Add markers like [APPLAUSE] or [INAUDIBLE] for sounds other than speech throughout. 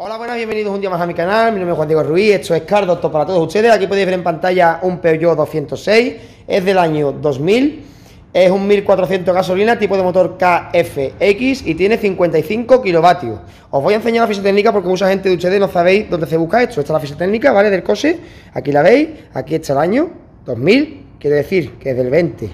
Hola, buenas, bienvenidos un día más a mi canal. Mi nombre es Juan Diego Ruiz, esto es Car Doctor para todos ustedes. Aquí podéis ver en pantalla un Peugeot 206, es del año 2000, es un 1400 gasolina, tipo de motor KFX y tiene 55 kilovatios. Os voy a enseñar la ficha técnica porque mucha gente de ustedes no sabéis dónde se busca esto. Esta es la ficha técnica, ¿vale? Del coche, aquí la veis, aquí está el año 2000, quiere decir que es del 20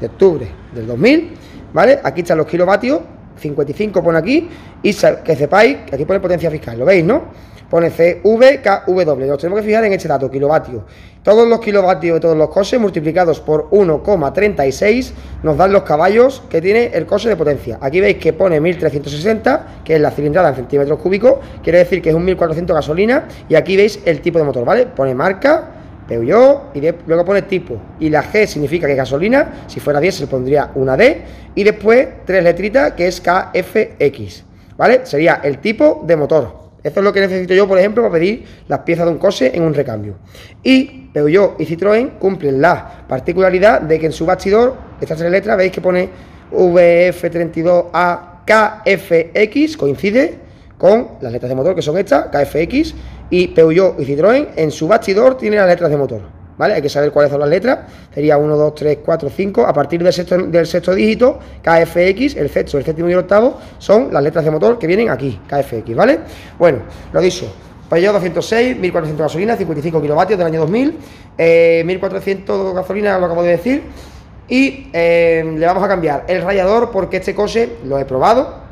de octubre del 2000, ¿vale? Aquí están los kilovatios 55 pone aquí, y que sepáis que aquí pone potencia fiscal, ¿lo veis, no? Pone CVKW, nos tenemos que fijar en este dato, kilovatios. Todos los kilovatios de todos los coches multiplicados por 1,36 nos dan los caballos que tiene el coche de potencia. Aquí veis que pone 1360, que es la cilindrada en centímetros cúbicos, quiere decir que es un 1400 gasolina, y aquí veis el tipo de motor, ¿vale? Pone marca, Peugeot y luego pone tipo. Y la G significa que gasolina, si fuera se pondría una D y después tres letritas que es KFX. ¿Vale? Sería el tipo de motor. Eso es lo que necesito yo, por ejemplo, para pedir las piezas de un coche en un recambio. Y Peugeot y Citroën cumplen la particularidad de que en su bastidor, estas tres letras, veis que pone VF32A KFX, coincide con las letras de motor que son estas, KFX, y Peugeot y Citroën en su bastidor tienen las letras de motor. ¿Vale? Hay que saber cuáles son las letras. Sería 1, 2, 3, 4, 5. A partir del sexto, del sexto dígito, KFX, el sexto, el séptimo y el octavo, son las letras de motor que vienen aquí, KFX, ¿vale? Bueno, lo dicho. Peugeot 206, 1400 gasolina, 55 kilovatios del año 2000, 1400 eh, gasolina, lo acabo de decir. Y eh, le vamos a cambiar el radiador porque este coche lo he probado,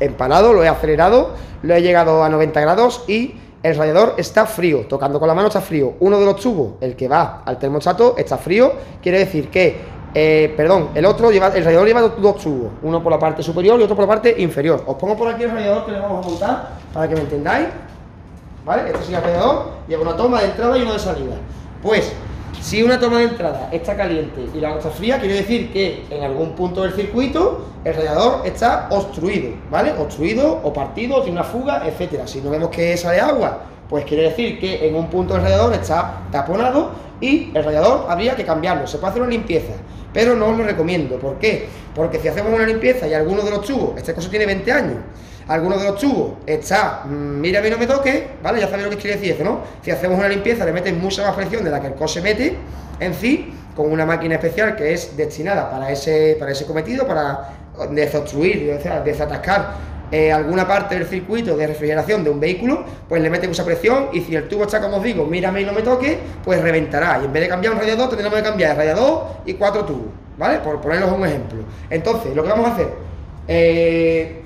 empanado, lo he acelerado, lo he llegado a 90 grados y el radiador está frío, tocando con la mano está frío. Uno de los tubos, el que va al termostato, está frío, quiere decir que, eh, perdón, el otro lleva, el radiador lleva dos, tubos, uno por la parte superior y otro por la parte inferior. Os pongo por aquí el radiador que le vamos a montar para que me entendáis. ¿Vale? Este es el radiador, lleva una toma de entrada y una de salida. Pues si una toma de entrada está caliente y la otra fría, quiere decir que en algún punto del circuito el radiador está obstruido, ¿vale? Obstruido o partido, tiene una fuga, etcétera. Si no vemos que sale agua, pues quiere decir que en un punto del radiador está taponado y el radiador habría que cambiarlo. Se puede hacer una limpieza, pero no os lo recomiendo. ¿Por qué? Porque si hacemos una limpieza y alguno de los tubos, este coche tiene 20 años, alguno de los tubos está, mm, mira a mí no me toque, ¿vale? Ya sabéis lo que quiere decir eso, ¿no? Si hacemos una limpieza le meten mucha más presión de la que el coche mete en sí, con una máquina especial que es destinada para ese, para ese cometido, para desobstruir, desatascar eh, alguna parte del circuito de refrigeración de un vehículo, pues le mete mucha presión y si el tubo está, como os digo, mírame y no me toque, pues reventará. Y en vez de cambiar un radiador, tendremos que cambiar el radiador y cuatro tubos, ¿vale? Por ponerlos un ejemplo. Entonces, lo que vamos a hacer, eh,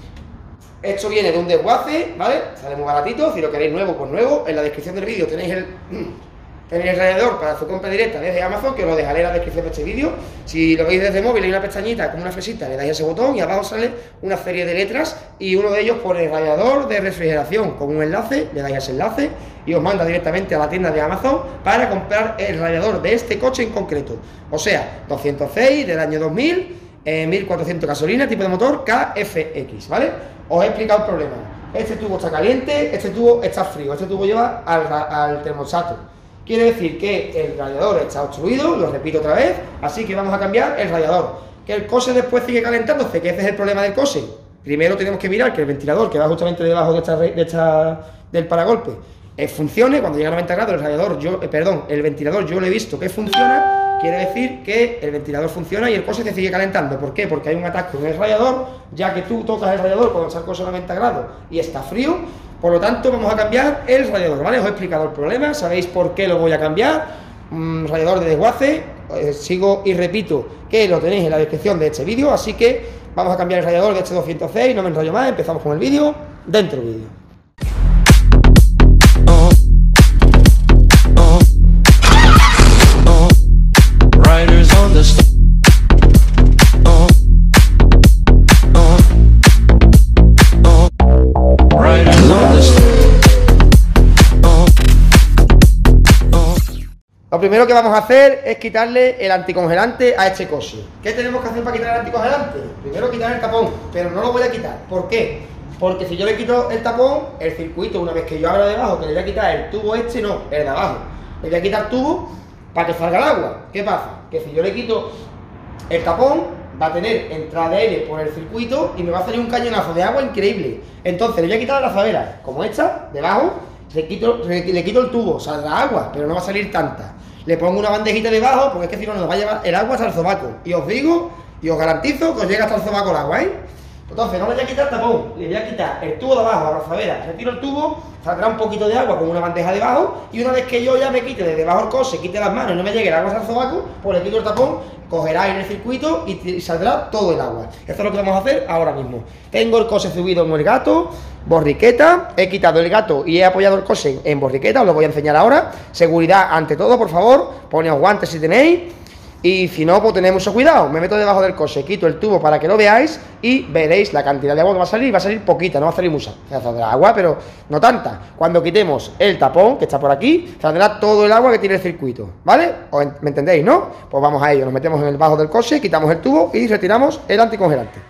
esto viene de un desguace, ¿vale? Sale muy baratito, si lo queréis nuevo, pues nuevo. En la descripción del vídeo tenéis el, [CLEARS THROAT] tenéis el radiador para su compra directa desde Amazon, que os lo dejaré en la descripción de este vídeo. Si lo veis desde móvil, hay una pestañita como una fresita, le dais ese botón y abajo sale una serie de letras y uno de ellos pone radiador de refrigeración con un enlace, le dais ese enlace y os manda directamente a la tienda de Amazon para comprar el radiador de este coche en concreto. O sea, 206 del año 2000 1400 eh, gasolina, tipo de motor KFX, ¿vale? Os he explicado el problema. Este tubo está caliente, este tubo está frío, este tubo lleva al, termostato. Quiere decir que el radiador está obstruido, lo repito otra vez, así que vamos a cambiar el radiador. Que el cose después sigue calentándose, que ese es el problema del cose. Primero tenemos que mirar que el ventilador, que va justamente debajo de esta, de esta del paragolpe, eh, funcione. Cuando llega a 90 grados, el radiador, yo, eh, perdón, el ventilador yo lo he visto que funciona quiere decir que el ventilador funciona y el coche se sigue calentando. ¿Por qué? Porque hay un ataque en el radiador, ya que tú tocas el radiador cuando está el coche a 90 grados y está frío, por lo tanto vamos a cambiar el radiador, ¿vale? Os he explicado el problema, sabéis por qué lo voy a cambiar. Un radiador de desguace, eh, sigo y repito que lo tenéis en la descripción de este vídeo, así que vamos a cambiar el radiador de este 206, no me enrollo más, empezamos con el vídeo, dentro del vídeo. Lo primero que vamos a hacer es quitarle el anticongelante a este coche. ¿Qué tenemos que hacer para quitar el anticongelante? Primero quitar el tapón, pero no lo voy a quitar. ¿Por qué? Porque si yo le quito el tapón, el circuito, una vez que yo abra debajo, que le voy a quitar el tubo este, no, el de abajo. Le voy a quitar el tubo para que salga el agua. ¿Qué pasa? Que si yo le quito el tapón, va a tener entrada de aire por el circuito y me va a salir un cañonazo de agua increíble. Entonces le voy a quitar la lazadera, como esta, debajo, le quito, le quito el tubo, saldrá agua, pero no va a salir tanta. Le pongo una bandejita debajo, porque es que si no nos va a llevar el agua hasta el sobaco. Y os digo, y os garantizo que os llega hasta el sobaco el agua, ¿eh? Entonces no le voy a quitar tapón, le voy a quitar el tubo de abajo a la rozadera, retiro el tubo, saldrá un poquito de agua con una bandeja debajo y una vez que yo ya me quite de debajo el coche, quite las manos y no me llegue el agua el sobaco, pues le quito el tapón, cogerá en el circuito y saldrá todo el agua. Esto es lo que vamos a hacer ahora mismo. Tengo el coche subido en el gato, borriqueta, he quitado el gato y he apoyado el coche en borriqueta, os lo voy a enseñar ahora. Seguridad ante todo, por favor, poneos guantes si tenéis. Y si no, pues tenéis mucho cuidado. Me meto debajo del coche, quito el tubo para que lo veáis y veréis la cantidad de agua que va a salir. Va a salir poquita, no va a salir mucha. de agua, pero no tanta. Cuando quitemos el tapón, que está por aquí, saldrá todo el agua que tiene el circuito. ¿Vale? ¿Me entendéis, no? Pues vamos a ello. Nos metemos en el bajo del coche, quitamos el tubo y retiramos el anticongelante.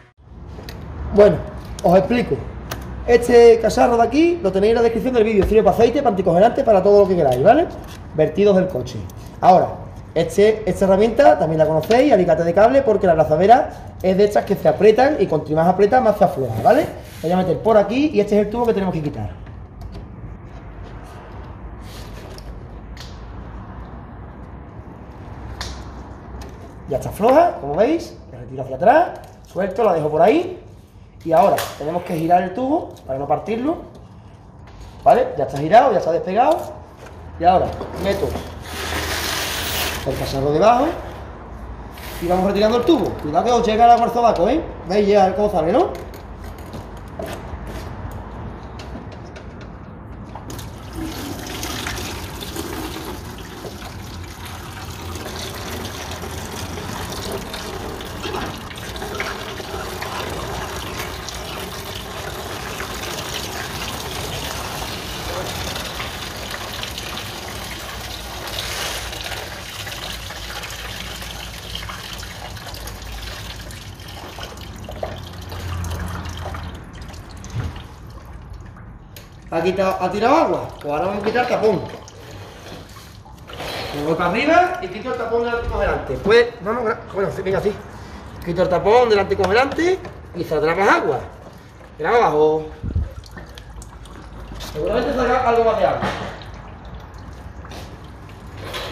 Bueno, os explico. Este casarro de aquí lo tenéis en la descripción del vídeo. Sirve para aceite, para anticongelante, para todo lo que queráis, ¿vale? Vertidos del coche. Ahora, este, esta herramienta también la conocéis, alicate de cable, porque la lazadera es de estas que se aprietan y cuanto más aprieta, más se afloja, ¿vale? Voy a meter por aquí y este es el tubo que tenemos que quitar. Ya está floja, como veis, la retiro hacia atrás, suelto, la dejo por ahí y ahora tenemos que girar el tubo para no partirlo, ¿vale? Ya está girado, ya está despegado y ahora meto el pasarlo debajo y vamos retirando el tubo. Cuidado que os llega el agua al ¿eh? ¿Veis ya cómo sale, no? Ha, quitado, ha tirado agua. Pues ahora vamos a quitar el tapón. Voy para arriba y quito el tapón del anticongelante. Pues, vamos, bueno, venga así. Quito el tapón del anticongelante y saldrá más agua. Mira abajo. Seguramente saldrá algo más de agua.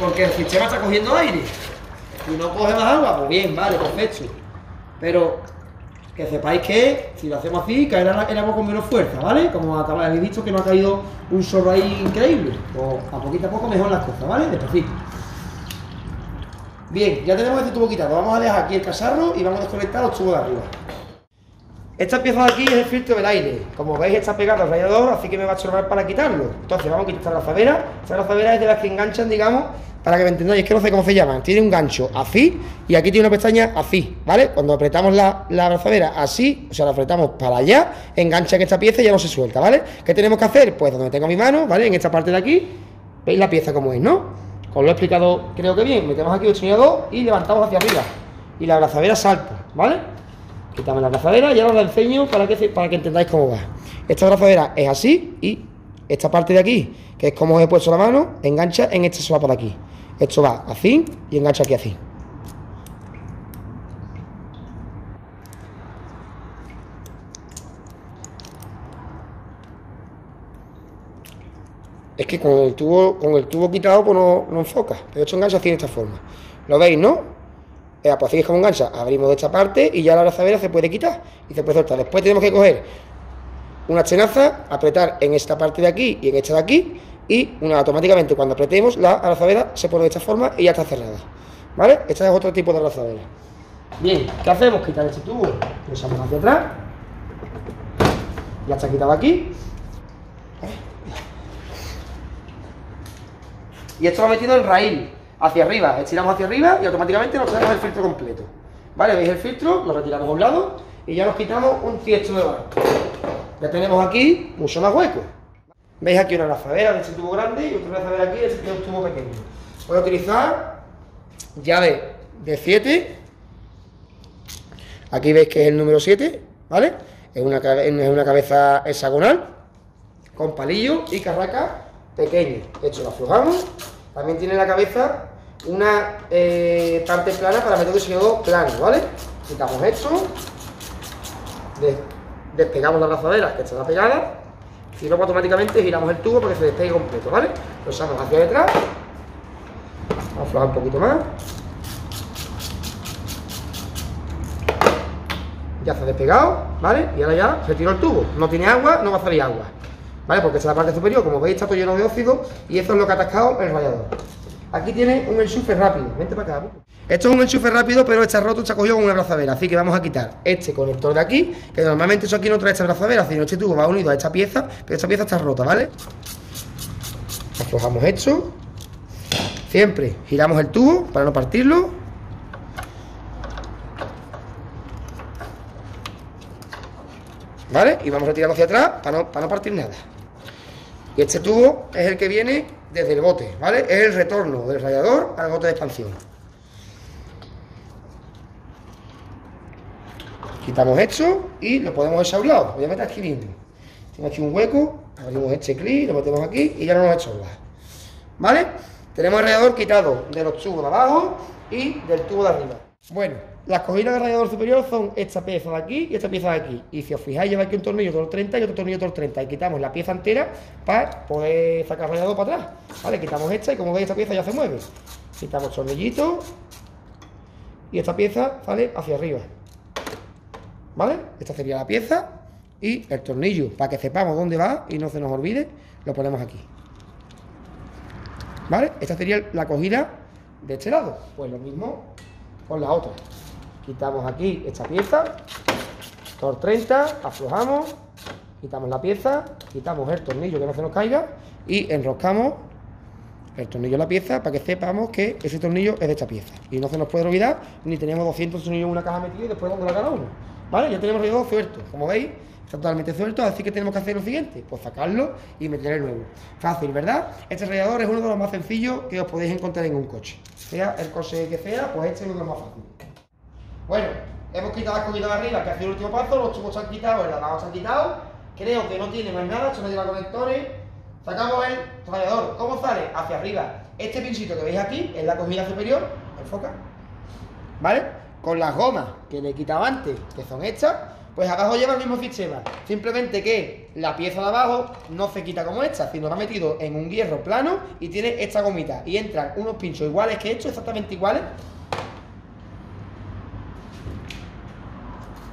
Porque el sistema está cogiendo aire. Y no coge más agua, pues bien, vale, perfecto. Pero que sepáis que si lo hacemos así, caerá el agua con menos fuerza, ¿vale? Como habéis visto que no ha caído un solo ahí increíble. Pues a poquito a poco mejor las cosas, ¿vale? Despacito. Bien, ya tenemos este tubo quitado. Vamos a dejar aquí el casarro y vamos a desconectar los tubos de arriba. Esta pieza de aquí es el filtro del aire. Como veis está pegado al radiador, así que me va a chorrar para quitarlo. Entonces vamos a quitar la lazadera. Esta lazadera es de las que enganchan, digamos, para que me entendáis, es que no sé cómo se llaman. Tiene un gancho así y aquí tiene una pestaña así, ¿vale? Cuando apretamos la, la abrazadera así, o sea, la apretamos para allá, engancha en esta pieza y ya no se suelta, ¿vale? ¿Qué tenemos que hacer? Pues donde tengo mi mano, ¿vale? En esta parte de aquí, veis la pieza como es, ¿no? Os lo explicado creo que bien. Metemos aquí 8 y levantamos hacia arriba. Y la abrazadera salta, ¿vale? Quitamos la abrazadera y ahora os la enseño para que, para que entendáis cómo va. Esta abrazadera es así y esta parte de aquí, que es como os he puesto la mano, engancha en esta solapa de aquí. Esto va así y engancha aquí así. Es que con el tubo, con el tubo quitado pues no, enfoca. Pero esto engancha así de esta forma. ¿Lo veis, no? Eh, pues así es como engancha. Abrimos de esta parte y ya la abrazadera se puede quitar y se puede soltar. Después tenemos que coger una chenaza, apretar en esta parte de aquí y en esta de aquí y una, automáticamente cuando apretemos la abrazadera se pone de esta forma y ya está cerrada. ¿Vale? Este es otro tipo de abrazadera. Bien, ¿qué hacemos? Quitar este tubo, echamos hacia atrás. Ya está quitado aquí. Y esto lo metido en raíl, hacia arriba. Estiramos hacia arriba y automáticamente nos traemos el filtro completo. ¿Vale? ¿Veis el filtro? Lo retiramos a un lado y ya nos quitamos un tiesto de barro. Ya tenemos aquí mucho más hueco. Veis aquí una lazadera de este tubo grande y otra lazadera aquí de este tubo pequeño. Voy a utilizar llave de 7. Aquí veis que es el número 7, ¿vale? Es una, es una cabeza hexagonal con palillo y carraca pequeña. Esto lo aflojamos. También tiene la cabeza una eh, parte plana para método de plano, ¿vale? quitamos esto, despegamos la abrazadera que está pegada y luego automáticamente giramos el tubo para que se despegue completo, ¿vale? Lo usamos hacia detrás, vamos a aflojar un poquito más. Ya se ha despegado, ¿vale? Y ahora ya se tiró el tubo. No tiene agua, no va a salir agua. ¿Vale? Porque esta es la parte superior, como veis está todo lleno de óxido y eso es lo que ha atascado el radiador. Aquí tiene un enchufe rápido. Vente para acá. Esto es un enchufe rápido, pero está roto, está cogido con una brazadera. Así que vamos a quitar este conector de aquí, que normalmente eso aquí no trae esta brazadera, sino este tubo va unido a esta pieza, pero esta pieza está rota, ¿vale? Aflojamos esto. Siempre giramos el tubo para no partirlo. ¿Vale? Y vamos a retirarlo hacia atrás para no, para no partir nada. Y este tubo es el que viene desde el bote, ¿vale? Es el retorno del radiador al bote de expansión. Quitamos esto y lo podemos echar a un lado. Voy a meter aquí. Tengo aquí un hueco, abrimos este clip, lo metemos aquí y ya no nos echamos ¿Vale? Tenemos el radiador quitado de los tubos de abajo y del tubo de arriba. Bueno, las cogidas del radiador superior son esta pieza de aquí y esta pieza de aquí. Y si os fijáis, lleva aquí un tornillo todo 30 y otro tornillo todo 30. Y quitamos la pieza entera para poder sacar el radiador para atrás. ¿Vale? Quitamos esta y como veis, esta pieza ya se mueve. Quitamos el tornillito y esta pieza sale hacia arriba. ¿Vale? Esta sería la pieza y el tornillo, para que sepamos dónde va y no se nos olvide, lo ponemos aquí. ¿Vale? Esta sería la cogida de este lado. Pues lo mismo con la otra. Quitamos aquí esta pieza, Tor 30, aflojamos, quitamos la pieza, quitamos el tornillo que no se nos caiga y enroscamos el tornillo de la pieza para que sepamos que ese tornillo es de esta pieza. Y no se nos puede olvidar, ni tenemos 200 tornillos en una caja metida y después donde la cada uno. ¿Vale? Ya tenemos el radiador suelto. Como veis, está totalmente suelto, así que tenemos que hacer lo siguiente, pues sacarlo y meter el nuevo. Fácil, ¿verdad? Este radiador es uno de los más sencillos que os podéis encontrar en un coche. Sea el coche que sea, pues este es uno de los más fáciles. Bueno, hemos quitado la escogida de arriba, que ha sido el último paso, los tubos se han quitado, el lavado se han quitado. Creo que no tiene más nada, esto no lleva conectores. Sacamos el radiador. ¿Cómo sale? Hacia arriba. Este pinchito que veis aquí es la cogida superior, enfoca. ¿Vale? con las gomas que le he quitado antes, que son estas, pues abajo lleva el mismo sistema. Simplemente que la pieza de abajo no se quita como esta, sino que ha metido en un hierro plano y tiene esta gomita. Y entran unos pinchos iguales que estos, exactamente iguales.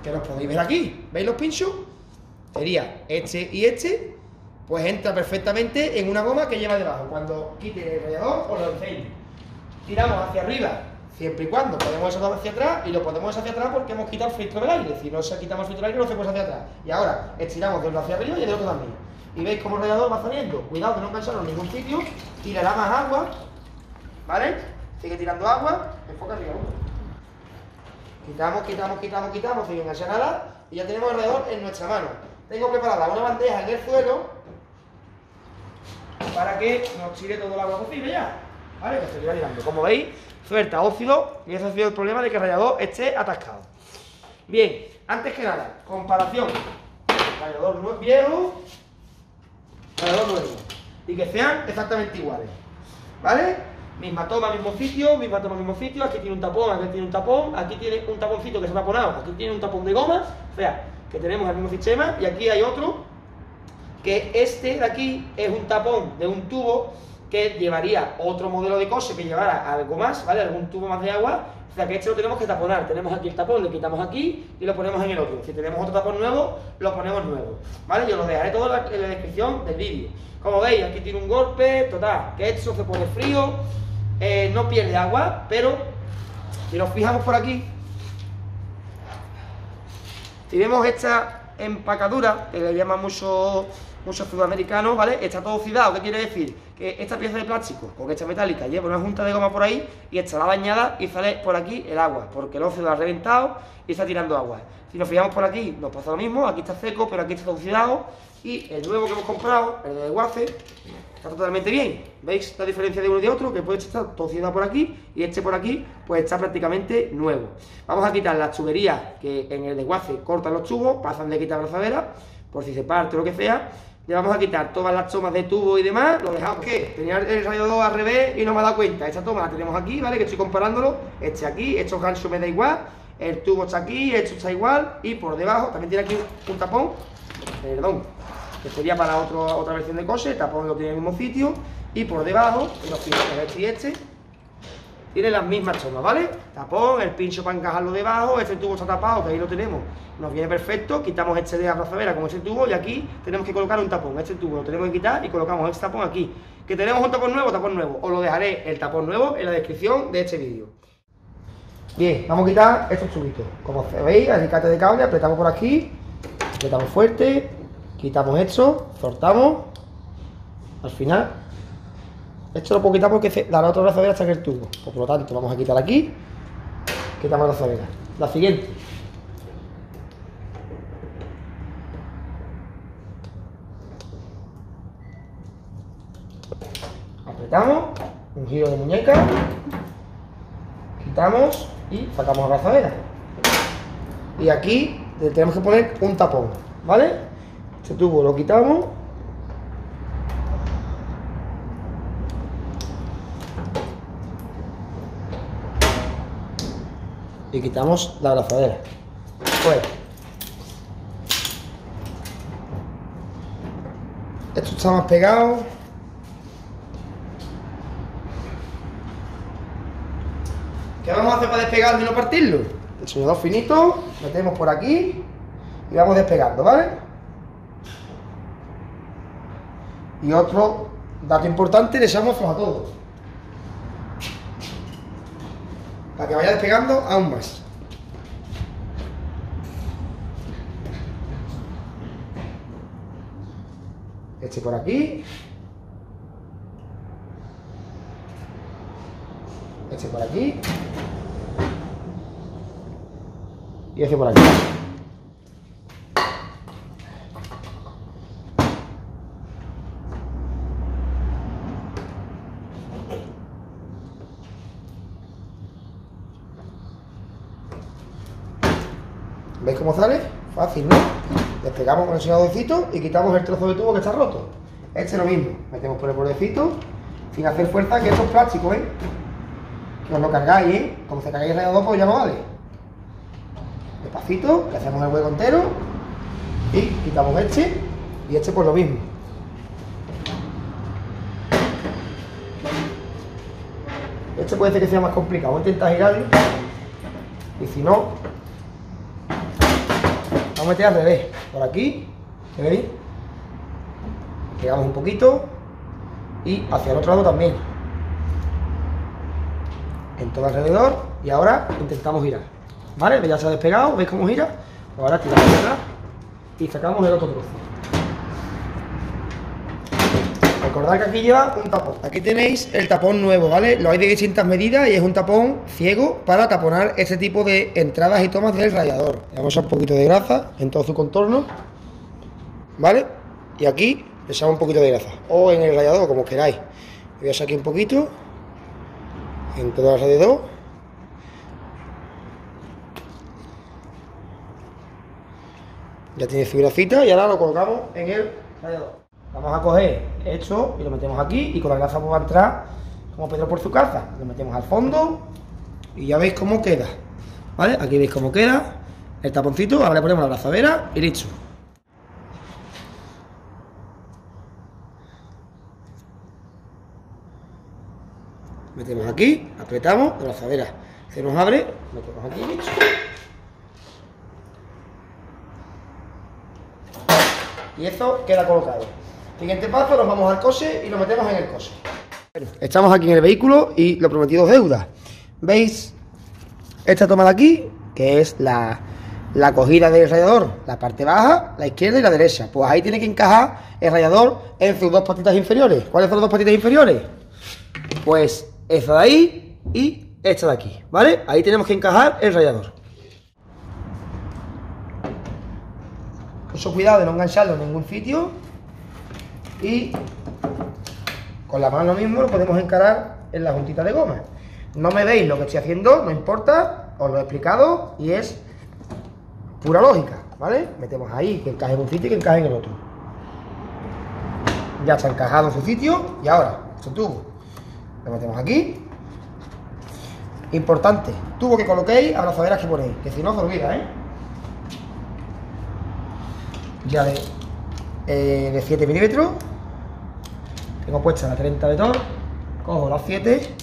Que los podéis ver aquí. ¿Veis los pinchos? Sería este y este. Pues entra perfectamente en una goma que lleva debajo. Cuando quite el radiador, os lo enseño. Tiramos hacia arriba siempre y cuando podemos eso hacia atrás y lo podemos hacia atrás porque hemos quitado el filtro del aire. Si no se quitamos el filtro del aire, lo hacemos hacia atrás. Y ahora estiramos de uno hacia arriba y de otro también. Y veis cómo el radiador va saliendo. Cuidado de no engancharlo en ningún sitio. Tirará más agua. ¿Vale? Sigue tirando agua. Enfoca arriba. Quitamos, quitamos, quitamos, quitamos, sin nada. Y ya tenemos el radiador en nuestra mano. Tengo preparada una bandeja en el suelo para que nos tire todo el agua posible ya. ¿Vale? Que se irá tirando. Como veis, suelta óxido y ese ha sido el problema de que el radiador esté atascado. Bien, antes que nada, comparación. Radiador viejo, radiador nuevo. Y que sean exactamente iguales. ¿Vale? Misma toma, mismo sitio, misma toma, mismo sitio. Aquí tiene un tapón, aquí tiene un tapón, aquí tiene un taponcito que se ha taponado, aquí tiene un tapón de goma. O sea, que tenemos el mismo sistema. Y aquí hay otro, que este de aquí es un tapón de un tubo que llevaría otro modelo de coche que llevara algo más, ¿vale? Algún tubo más de agua. O sea que este lo tenemos que taponar. Tenemos aquí el tapón, le quitamos aquí y lo ponemos en el otro. Si tenemos otro tapón nuevo, lo ponemos nuevo. ¿Vale? Yo lo dejaré todo en la, descripción del vídeo. Como veis, aquí tiene un golpe, total, que esto se pone frío, eh, no pierde agua, pero si nos fijamos por aquí, si vemos esta empacadura, que le llama mucho muchos sudamericanos, ¿vale? Está todo oxidado, ¿qué quiere decir? Que esta pieza de plástico con esta metálica lleva una junta de goma por ahí y estará bañada y sale por aquí el agua, porque el óxido ha reventado y está tirando agua. Si nos fijamos por aquí, nos pasa lo mismo, aquí está seco, pero aquí está oxidado y el nuevo que hemos comprado, el de Wafe, está totalmente bien. ¿Veis la diferencia de uno y de otro? Que puede estar oxidado por aquí y este por aquí, pues está prácticamente nuevo. Vamos a quitar las tuberías que en el de Wafe cortan los tubos, pasan de quitar la fadera, por si se parte o lo que sea, le vamos a quitar todas las tomas de tubo y demás. Lo dejamos que tenía el radiador al revés y no me ha dado cuenta. Esta toma la tenemos aquí, ¿vale? Que estoy comparándolo. Este aquí, estos ganchos me da igual. el tubo está aquí, esto está igual y por debajo también tiene aquí un tapón, perdón, que sería para otra versión de coche, el tapón lo tiene en el mismo sitio y por debajo, los pinchos este y este, tiene las mismas tomas, ¿vale? Tapón, el pincho para encajarlo debajo, este tubo está tapado, que ahí lo tenemos, nos viene perfecto, quitamos este de abrazadera con este tubo y aquí tenemos que colocar un tapón, este tubo lo tenemos que quitar y colocamos este tapón aquí. Que tenemos un tapón nuevo, tapón nuevo, os lo dejaré el tapón nuevo en la descripción de este vídeo. Bien, vamos a quitar estos tubitos, como veis, alicate de cable, apretamos por aquí, apretamos fuerte, quitamos esto, soltamos, al final esto lo puedo quitar porque la otra brazadera hasta que el tubo. Por lo tanto, vamos a quitar aquí. Quitamos la brazadera. La siguiente. Apretamos. Un giro de muñeca. Quitamos y sacamos la brazadera. Y aquí tenemos que poner un tapón. ¿Vale? Este tubo lo quitamos y quitamos la abrazadera. Pues, esto está más pegado. ¿Qué vamos a hacer para despegarlo y no partirlo? El soldador finito, metemos por aquí y vamos despegando, ¿vale? Y otro dato importante, le echamos a todos. para que vaya despegando aún más. Este por aquí. Este por aquí. Y este por aquí. ¿Veis cómo sale? Fácil, ¿no? Despegamos con el sonadorcito y quitamos el trozo de tubo que está roto. Este es lo mismo. Metemos por el bordecito sin hacer fuerza, que esto es plástico, ¿eh? Que os lo cargáis, ¿eh? Como se cargáis el radiador, pues ya no vale. Despacito, le hacemos el hueco entero y quitamos este y este pues lo mismo. Este puede ser que sea más complicado. Voy a intentar girarlo y si no, Vamos a meter al revés, por aquí. Pegamos un poquito y hacia el otro lado también. En todo alrededor y ahora intentamos girar. ¿Vale? Ya se ha despegado, ¿veis cómo gira? Ahora tiramos atrás y sacamos el otro trozo. Recordad que aquí lleva un tapón. Aquí tenéis el tapón nuevo, ¿vale? Lo hay de distintas medidas y es un tapón ciego para taponar ese tipo de entradas y tomas del radiador. Le vamos a un poquito de grasa en todo su contorno, ¿vale? Y aquí le echamos un poquito de grasa, o en el radiador, como queráis. Voy a aquí un poquito, en todo alrededor. Ya tiene su grasita y ahora lo colocamos en el radiador. Vamos a coger esto y lo metemos aquí y con la grasa vamos a entrar como Pedro por su casa. Lo metemos al fondo y ya veis cómo queda. ¿Vale? Aquí veis cómo queda el taponcito. Ahora le ponemos la brazadera y listo. Metemos aquí, apretamos, la brazadera se nos abre, metemos aquí y listo. Y esto queda colocado. Siguiente paso, nos vamos al coche y lo metemos en el coche. estamos aquí en el vehículo y lo prometido es deuda. ¿Veis esta toma de aquí? Que es la, la cogida del radiador, la parte baja, la izquierda y la derecha. Pues ahí tiene que encajar el radiador en sus dos patitas inferiores. ¿Cuáles son las dos patitas inferiores? Pues esta de ahí y esta de aquí, ¿vale? Ahí tenemos que encajar el radiador. Mucho cuidado de no engancharlo en ningún sitio y con la mano mismo lo podemos encarar en la juntita de goma. No me veis lo que estoy haciendo, no importa, os lo he explicado y es pura lógica, ¿vale? Metemos ahí que encaje en un sitio y que encaje en el otro. Ya está encajado en su sitio y ahora, este tubo, lo metemos aquí Importante, tubo que coloquéis, abrazaderas que ponéis, que si no se olvida, ¿eh? Ya de, eh, de 7 milímetros. Tengo puesta la 30 de todo. Cojo las 7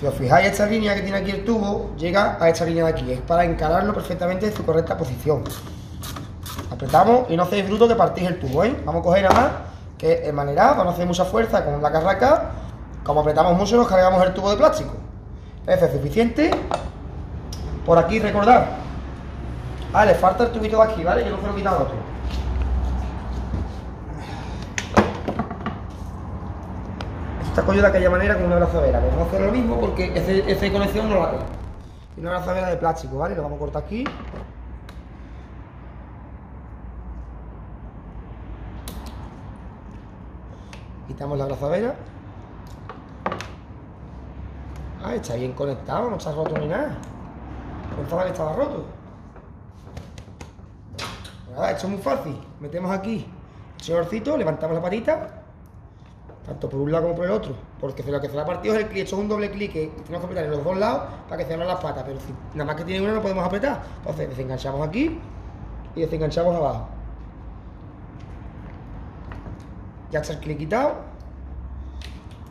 Si os fijáis, esta línea que tiene aquí el tubo llega a esta línea de aquí. Es para encararlo perfectamente en su correcta posición. Apretamos y no hacéis bruto que partís el tubo, ¿eh? Vamos a coger nada que en manera, para no hacer mucha fuerza con la carraca. Como apretamos mucho, nos cargamos el tubo de plástico. Ese es suficiente. Por aquí, recordad. Ah, le falta el tubito de aquí, ¿vale? Yo no se lo he quitado otro. esta colla de aquella manera con una abrazadera. Vamos a hacer lo mismo porque esa conexión no la tengo. Y una abrazadera de plástico, ¿vale? Lo vamos a cortar aquí. Quitamos la abrazadera. Ah, está bien conectado, no está roto ni nada. Pensaba que estaba roto. Nada, esto es muy fácil. Metemos aquí el señorcito, levantamos la patita tanto por un lado como por el otro, porque lo que se le ha partido es el clic, esto es un doble clic que tenemos que apretar en los dos lados para que se abran las patas, pero si nada más que tiene una no podemos apretar, entonces desenganchamos aquí y desenganchamos abajo. Ya está el clic quitado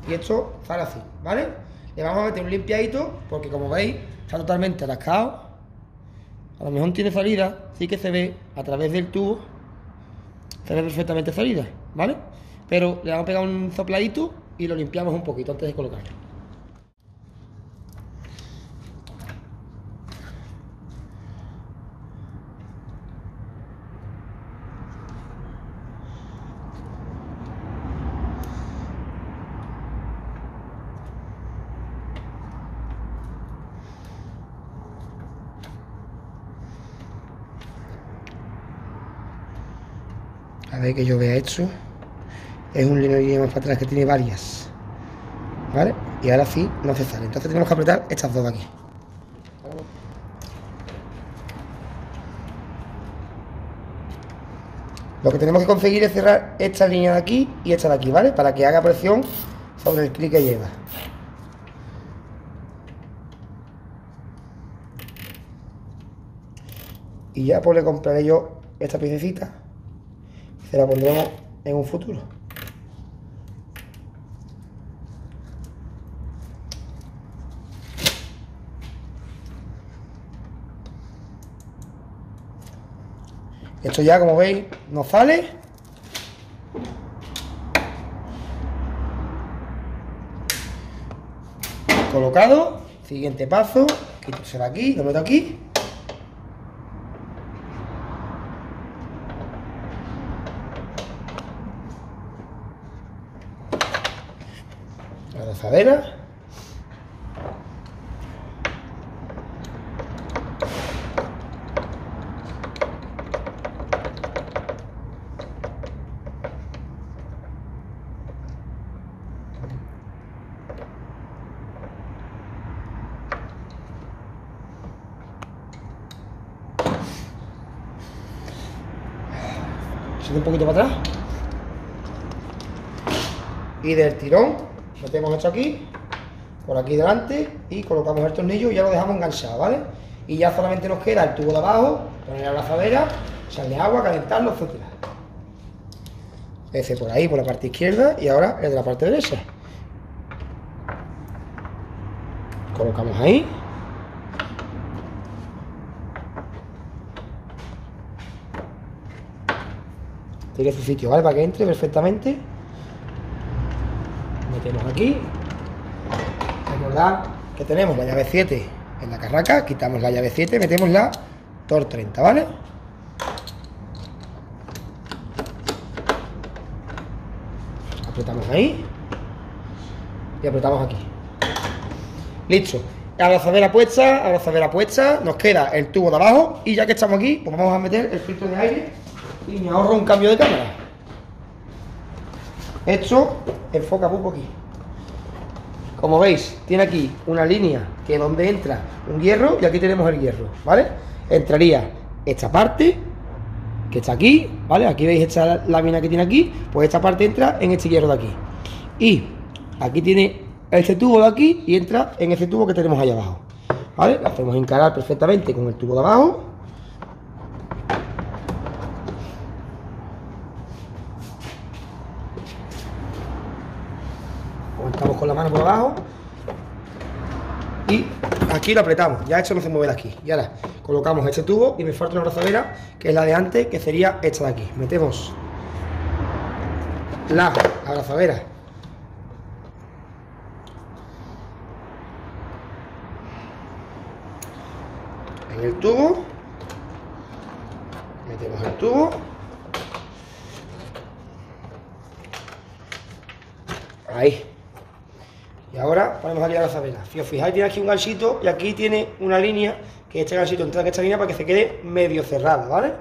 y esto sale así, ¿vale? Le vamos a meter un limpiadito porque como veis está totalmente atascado, a lo mejor tiene salida, sí que se ve a través del tubo, se ve perfectamente salida, ¿vale? pero le vamos a pegar un sopladito y lo limpiamos un poquito antes de colocarlo. Ver que yo vea esto es un línea más para atrás que tiene varias. ¿Vale? Y ahora sí no hace sale. Entonces tenemos que apretar estas dos de aquí. Lo que tenemos que conseguir es cerrar esta línea de aquí y esta de aquí, ¿vale? Para que haga presión sobre el clic que lleva. Y ya pues le compraré yo esta piececita. Se la pondremos en un futuro. Esto ya, como veis, nos sale. Colocado. Siguiente paso. Quito de aquí, lo meto aquí. Lanzadera. un poquito para atrás. Y del tirón, metemos esto aquí, por aquí delante, y colocamos el tornillo y ya lo dejamos enganchado, ¿vale? Y ya solamente nos queda el tubo de abajo, poner la lazadera, echarle agua, calentarlo, etc. Ese por ahí, por la parte izquierda, y ahora el de la parte derecha. Colocamos ahí. tiene su sitio, ¿vale? Para que entre perfectamente. Metemos aquí. Recordad que tenemos la llave 7 en la carraca, quitamos la llave 7, metemos la TOR 30, ¿vale? Apretamos ahí y apretamos aquí. Listo. Abrazadera puesta, abrazadera puesta, nos queda el tubo de abajo y ya que estamos aquí, pues vamos a meter el filtro de aire y me ahorro un cambio de cámara. Esto enfoca un poquito. como veis, tiene aquí una línea que donde entra un hierro y aquí tenemos el hierro, ¿vale? Entraría esta parte que está aquí, ¿vale? Aquí veis esta lámina que tiene aquí, pues esta parte entra en este hierro de aquí. Y aquí tiene este tubo de aquí y entra en ese tubo que tenemos allá abajo. ¿Vale? Lo hacemos encarar perfectamente con el tubo de abajo. Estamos con la mano por abajo. Y aquí lo apretamos, ya esto no se mueve de aquí. Y ahora colocamos este tubo y me falta una abrazadera que es la de antes, que sería esta de aquí. Metemos la abrazadera en el tubo, metemos el tubo. Ahí y ahora ponemos aquí la sabela. Si os fijáis, tiene aquí un ganchito y aquí tiene una línea, que este ganchito entra en esta línea para que se quede medio cerrada, ¿vale?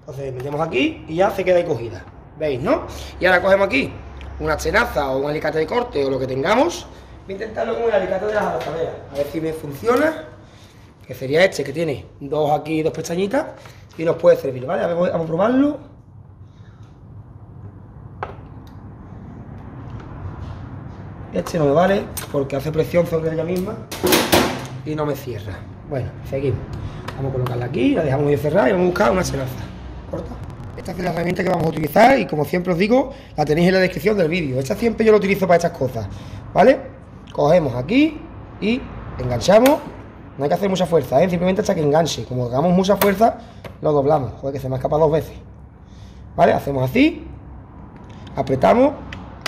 Entonces metemos aquí y ya se queda ahí cogida. ¿Veis, no? Y ahora cogemos aquí una tenaza o un alicate de corte o lo que tengamos. Voy a intentarlo con el alicate de las abrazaderas. A ver si me funciona. Que sería este, que tiene dos aquí, dos pestañitas. Y nos puede servir, ¿vale? A ver, vamos a probarlo. Este no me vale porque hace presión sobre ella misma y no me cierra. Bueno, seguimos. Vamos a colocarla aquí, la dejamos bien cerrada y vamos a buscar una senaza. Corta. Esta es la herramienta que vamos a utilizar y como siempre os digo, la tenéis en la descripción del vídeo. Esta siempre yo la utilizo para estas cosas. ¿Vale? Cogemos aquí y enganchamos. No hay que hacer mucha fuerza, ¿eh? simplemente hasta que enganche. Como hagamos mucha fuerza, lo doblamos. Joder, que se me escapa dos veces. ¿Vale? Hacemos así. Apretamos.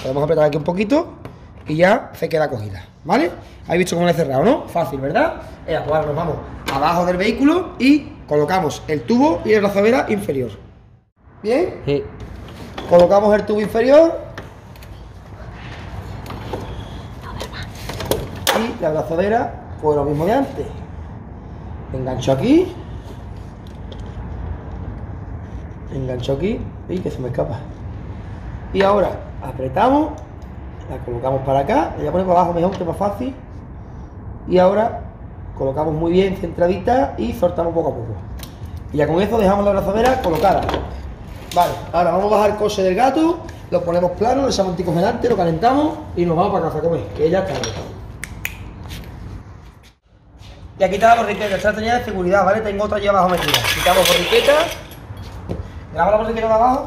Podemos apretar aquí un poquito y ya se queda cogida, ¿vale? ¿Habéis visto cómo le he cerrado, no? Fácil, ¿verdad? Eh, pues ahora nos vamos abajo del vehículo y colocamos el tubo y la brazadera inferior. ¿Bien? Sí. Colocamos el tubo inferior. Y la brazadera, pues lo mismo de antes. Engancho aquí. Engancho aquí. Y que se me escapa. Y ahora apretamos la colocamos para acá, la voy abajo mejor, que es más fácil. Y ahora colocamos muy bien centradita y soltamos poco a poco. Y ya con eso dejamos la brazadera colocada. Vale, ahora vamos a bajar el coche del gato, lo ponemos plano, le echamos delante, lo calentamos y nos vamos para casa a comer, que ya está. Y aquí está la borriqueta, esta tenía de seguridad, ¿vale? Tengo otra allí abajo metida. Quitamos borriqueta, grabamos la borriqueta abajo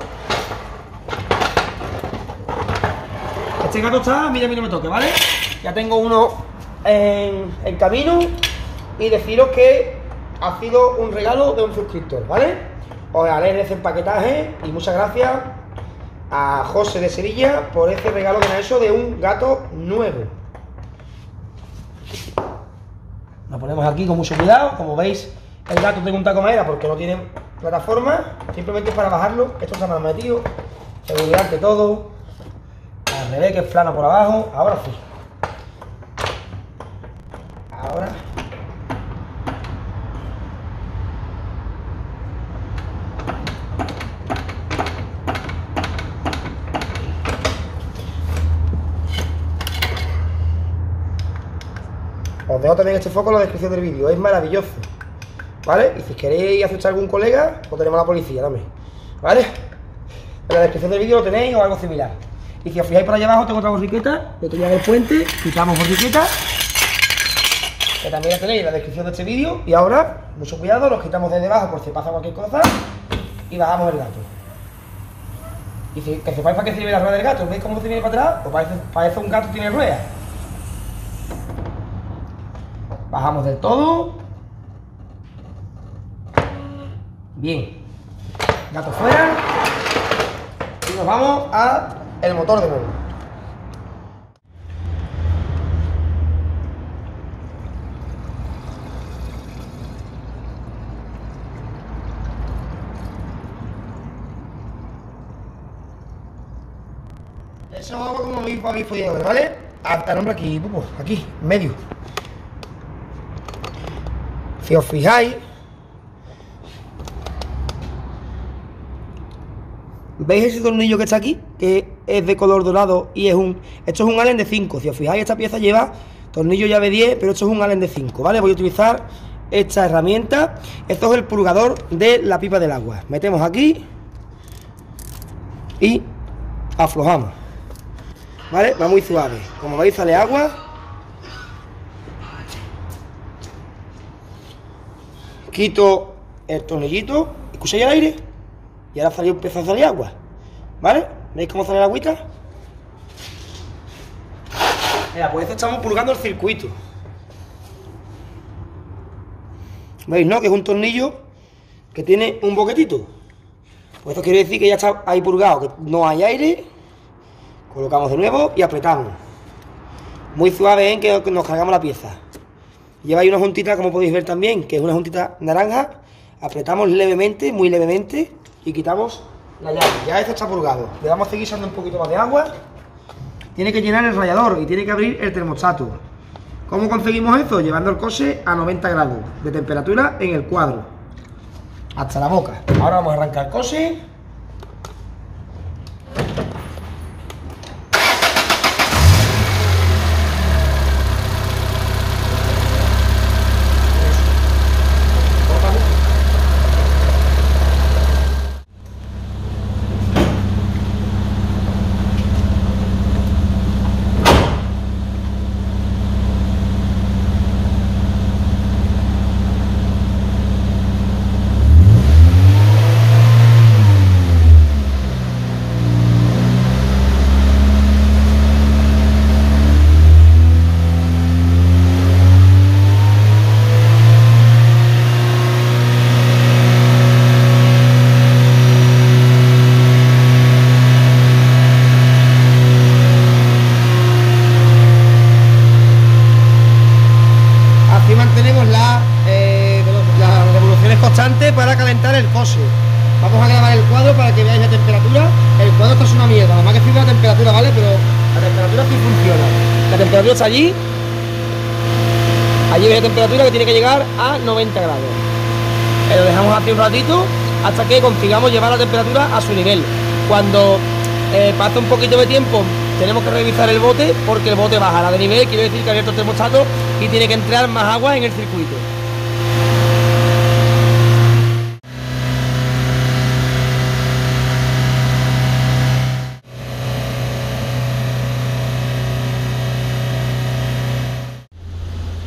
Este gato está, mira, mira, me toque, ¿vale? Ya tengo uno en, camino y deciros que ha sido un regalo de un suscriptor, ¿vale? Os haré ese empaquetaje y muchas gracias a José de Sevilla por este regalo que me ha hecho de un gato nuevo. Lo ponemos aquí con mucho cuidado, como veis el gato tengo un taco madera porque no tiene plataforma, simplemente para bajarlo, esto está mal metido, seguridad de todo, me ve que es plano por abajo. Ahora sí. Ahora. Os dejo también este foco en la descripción del vídeo, es maravilloso. ¿Vale? Y si queréis asustar a algún colega, pues tenemos la policía también. ¿Vale? En la descripción del vídeo lo tenéis o algo similar. Y si os fijáis por allá abajo tengo otra borriqueta, le del puente, quitamos borriqueta, que también la tenéis en la descripción de este vídeo. Y ahora, mucho cuidado, los quitamos de debajo por si pasa cualquier cosa y bajamos el gato. Y si, que sepáis para qué sirve la rueda del gato, ¿veis cómo se viene para atrás? Pues parece, parece un gato tiene ruedas. Bajamos del todo. Bien. Gato fuera. Y nos vamos a el motor de nuevo. Eso como habéis, habéis podido ver, ¿vale? Hasta nombre aquí, aquí, medio. Si os fijáis, ¿veis ese tornillo que está aquí? que es de color dorado y es un... Esto es un Allen de 5, si os fijáis esta pieza lleva tornillo llave 10, pero esto es un Allen de 5, ¿vale? Voy a utilizar esta herramienta. Esto es el purgador de la pipa del agua. Metemos aquí y aflojamos. ¿Vale? Va muy suave. Como veis sale agua. Quito el tornillito. ¿Escucháis el aire? Y ahora salió, empieza a salir agua. ¿Vale? ¿Veis cómo sale la agüita? Mira, pues esto estamos purgando el circuito. ¿Veis, no? Que es un tornillo que tiene un boquetito. Pues esto quiere decir que ya está ahí purgado, que no hay aire. Colocamos de nuevo y apretamos. Muy suave en que nos cargamos la pieza. Lleva ahí una juntita, como podéis ver también, que es una juntita naranja. Apretamos levemente, muy levemente, y quitamos la llave. Ya esto está purgado. Le vamos a seguir echando un poquito más de agua. Tiene que llenar el rallador y tiene que abrir el termostato. ¿Cómo conseguimos esto? Llevando el coche a 90 grados de temperatura en el cuadro. Hasta la boca. Ahora vamos a arrancar el coche. para calentar el coche. Vamos a grabar el cuadro para que veáis la temperatura. El cuadro está es una mierda, nada más que fíjate la temperatura, ¿vale? Pero la temperatura sí funciona. Allí. Allí veis la temperatura que tiene que llegar a 90 grados. Eh, lo dejamos aquí un ratito hasta que consigamos llevar la temperatura a su nivel. Cuando eh, pasa un poquito de tiempo tenemos que revisar el bote porque el bote bajará de nivel, quiere decir que abierto el termostato y tiene que entrar más agua en el circuito.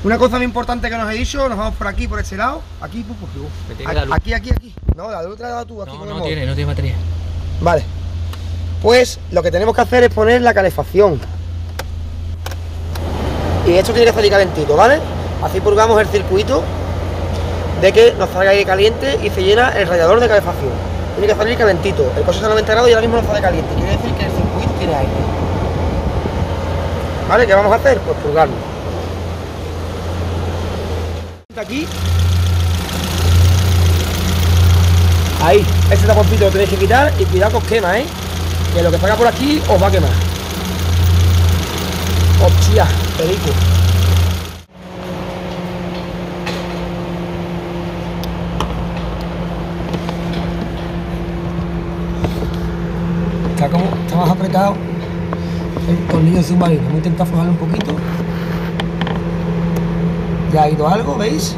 Una cosa muy importante que nos he dicho, nos vamos por aquí, por este lado. Aquí, pues, aquí, aquí, aquí, No, la luz te la dado tú aquí no, no tiene, no tiene batería. Vale. Pues lo que tenemos que hacer es poner la calefacción. Y esto tiene que salir calentito, ¿vale? Así purgamos el circuito de que nos salga aire caliente y se llena el radiador de calefacción. Tiene que salir calentito. El coche está a 90 grados y ahora mismo no sale caliente. Quiere decir que el circuito tiene aire. ¿Vale? ¿Qué vamos a hacer? Pues purgarlo aquí. Ahí, este taponcito lo tenéis que quitar y cuidado que os quema, ¿eh? Que lo que salga por aquí os va a quemar. Hostia, perico. Está como, está más apretado el tornillo submarino. Voy a intentar aflojarlo un poquito. Ya ha ido algo, ¿veis?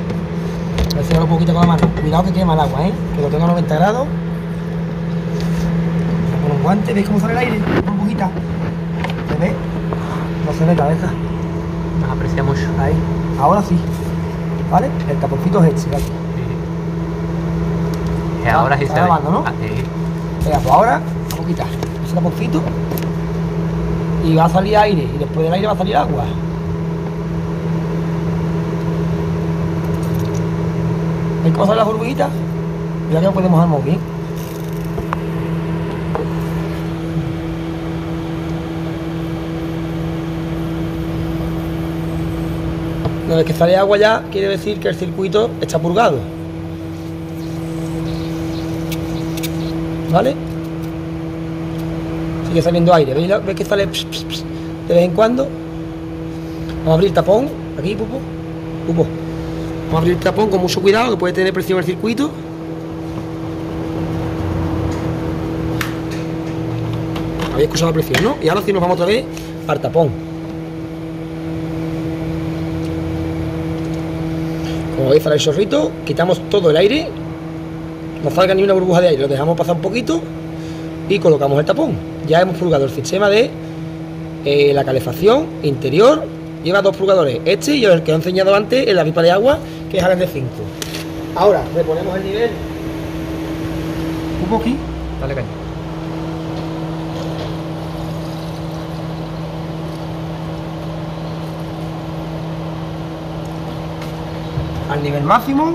Presionar un poquito con la mano. Cuidado que quema el agua, ¿eh? Que lo tengo a 90 grados. Con un guante, ¿veis cómo sale el aire? Burbujita. ¿Se ve? No se ve cabeza. Nos aprecia mucho. Ahí. Ahora sí. ¿Vale? El taponcito es este, ¿vale? Sí. ahora sí está se grabando, ¿no? Ah, sí. Venga, pues ahora vamos a quitar ese taponcito y va a salir aire y después del aire va a salir agua. ¿Hay cosas las burbujitas? Ya que podemos armar bien. Vez que sale agua ya, quiere decir que el circuito está purgado. ¿Vale? Sigue saliendo aire. ¿Veis, ¿Veis que sale de vez en cuando? Vamos a abrir el tapón. Aquí, pupo. Pupo. Vamos a abrir el tapón con mucho cuidado, que puede tener presión el circuito. Habéis escuchado la presión, ¿no? Y ahora sí nos vamos otra vez al tapón. Como veis, para el chorrito, quitamos todo el aire, no salga ni una burbuja de aire, lo dejamos pasar un poquito y colocamos el tapón. Ya hemos purgado el sistema de eh, la calefacción interior. Lleva dos purgadores, este y el que he enseñado antes en la pipa de agua, que es el de 5. Ahora, reponemos el nivel un poquito. Dale caña. al nivel máximo.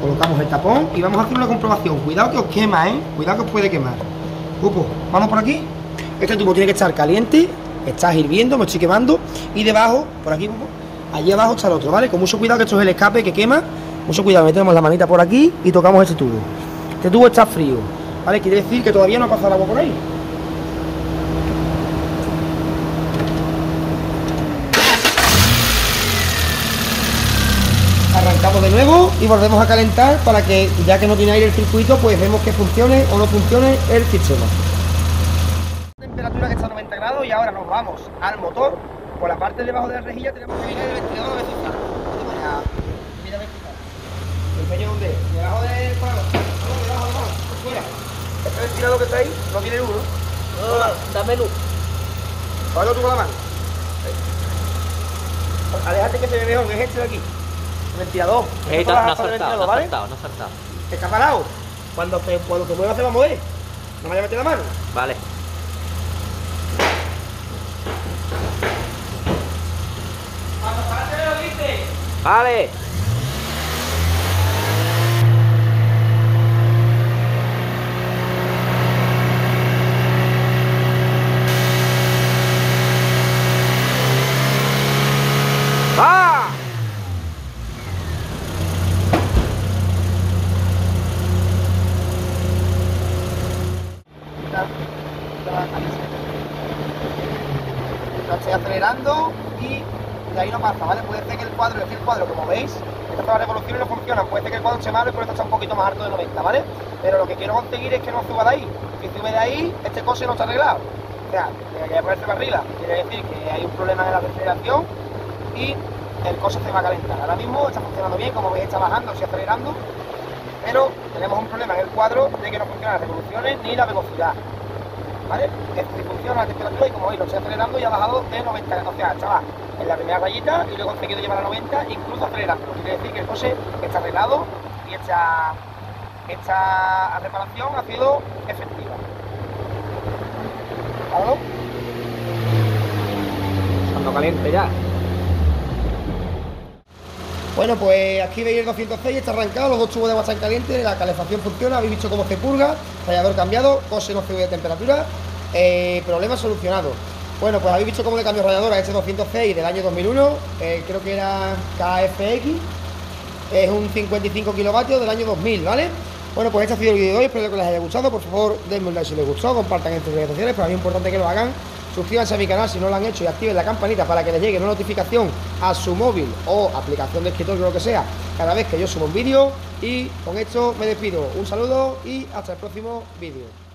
Colocamos el tapón y vamos a hacer una comprobación. Cuidado que os quema, ¿eh? Cuidado que os puede quemar. Pupo, vamos por aquí. Este tubo tiene que estar caliente, está hirviendo, me estoy quemando. Y debajo, por aquí, Pupo, allí abajo está el otro, ¿vale? Con mucho cuidado que esto es el escape que quema. Mucho cuidado, metemos la manita por aquí y tocamos este tubo. Este tubo está frío, ¿vale? Quiere decir que todavía no ha pasado agua por ahí. arrancamos de nuevo y volvemos a calentar para que ya que no tiene aire el circuito pues vemos que funcione o no funcione el sistema temperatura que está a 90 grados y ahora nos vamos al motor por la parte de debajo de la rejilla tenemos que mirar el ventilador vertical mira vertical el peño donde debajo del palo debajo debajo por fuera este ventilador que está ahí no tiene luz ¿no? No, dame luz. Cógelo tú con la mano. Aléjate que se ve mejor, es este de aquí. El ventilador. Eh, Esto no, no saltado, no ha ¿vale? saltado, no ha saltado. Está parado. Cuando se, cuando se mueva se va a mover. No me vaya a meter la mano. Vale. Vale. ¡Va! Lo estoy acelerando y de ahí no pasa, ¿vale? Puede ser que el cuadro, es que el cuadro, como veis, estas son las revoluciones no funcionan. Que y por eso está un poquito más alto de 90, ¿vale? Pero lo que quiero conseguir es que no suba de ahí. Si sube de ahí, este coche no está arreglado. O sea, debería ponerse para arriba. Quiere decir que hay un problema en la refrigeración y el coche se va a calentar. Ahora mismo está funcionando bien, como veis está bajando, estoy acelerando, pero tenemos un problema en el cuadro de que no funcionan las revoluciones ni la velocidad. ¿Vale? Esto sí funciona la temperatura y como veis lo estoy acelerando y ha bajado de 90, o sea, estaba en la primera rayita y luego he conseguido llevar a 90 incluso acelerando. Quiere decir que el coche está arreglado esta, esta reparación ha sido efectiva. ¿Algo? Cuando caliente ya. Bueno, pues aquí veis el 206, está arrancado, los dos tubos de agua están calientes, la calefacción funciona, habéis visto cómo se purga, radiador cambiado, coche no sube de temperatura, eh, problema solucionado. Bueno, pues habéis visto cómo le cambio radiador a este 206 del año 2001, eh, creo que era KFX, es un 55 kilovatios del año 2000, ¿vale? Bueno, pues este ha sido el vídeo de hoy, espero que les haya gustado, por favor denme un like si les gustó, compartan en sus redes sociales, pero a mí es importante que lo hagan, suscríbanse a mi canal si no lo han hecho y activen la campanita para que les llegue una notificación a su móvil o aplicación de escritorio, lo que sea, cada vez que yo subo un vídeo. Y con esto me despido, un saludo y hasta el próximo vídeo.